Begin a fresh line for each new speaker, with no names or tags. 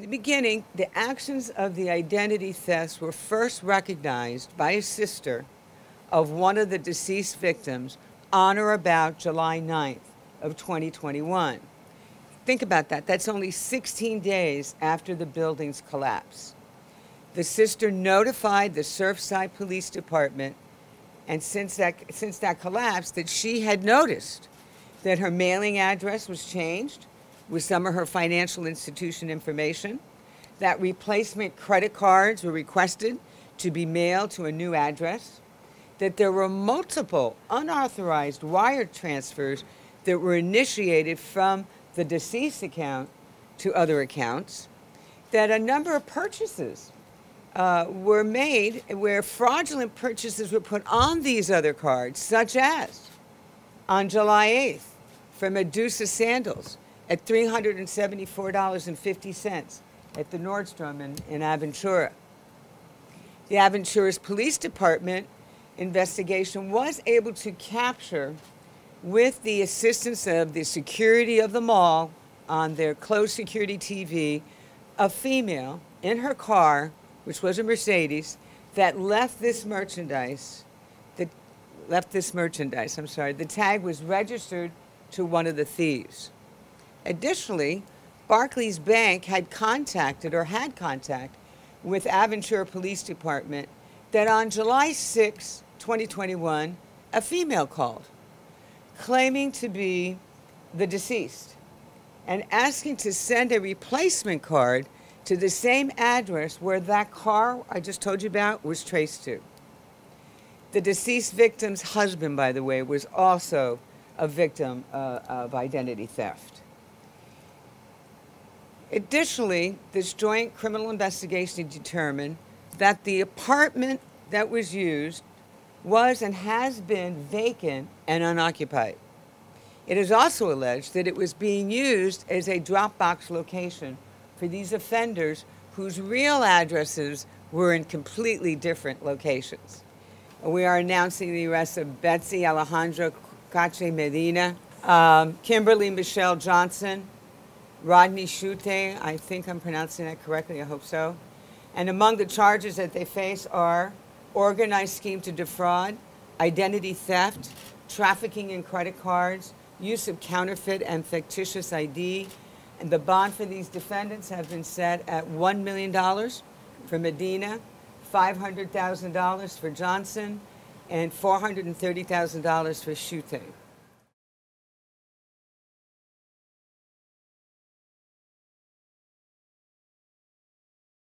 In the beginning, the actions of the identity thefts were first recognized by a sister of one of the deceased victims on or about July 9th of 2021. Think about that. That's only 16 days after the building's collapse. The sister notified the Surfside Police Department, and since that, since that collapse, that she had noticed that her mailing address was changed with some of her financial institution information, that replacement credit cards were requested to be mailed to a new address, that there were multiple unauthorized wire transfers that were initiated from the deceased account to other accounts, that a number of purchases uh, were made where fraudulent purchases were put on these other cards, such as on July 8th for Medusa sandals at $374.50 at the Nordstrom in, in Aventura. The Aventura's police department investigation was able to capture, with the assistance of the security of the mall on their closed security TV, a female in her car, which was a Mercedes, that left this merchandise, that left this merchandise, I'm sorry, the tag was registered to one of the thieves. Additionally, Barclays Bank had contacted or had contact with Aventura Police Department that on July 6, 2021, a female called claiming to be the deceased and asking to send a replacement card to the same address where that car I just told you about was traced to. The deceased victim's husband, by the way, was also a victim uh, of identity theft. Additionally, this joint criminal investigation determined that the apartment that was used was and has been vacant and unoccupied. It is also alleged that it was being used as a Dropbox location for these offenders whose real addresses were in completely different locations. We are announcing the arrest of Betsy Alejandra Cache Medina, um, Kimberly Michelle Johnson, Rodney Shute, I think I'm pronouncing that correctly, I hope so. And among the charges that they face are organized scheme to defraud, identity theft, trafficking in credit cards, use of counterfeit and fictitious ID. And the bond for these defendants have been set at $1 million for Medina, $500,000 for Johnson, and $430,000 for Shute.